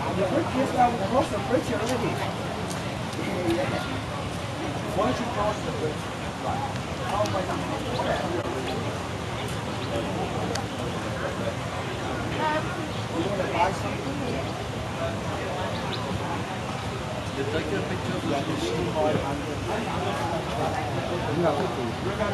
The bridge is now across the bridge already. Once you cross the bridge, right, how am I going to do that? You want to buy something? You take a picture of the machine by hand. cũng đâu thích gì nhưng mà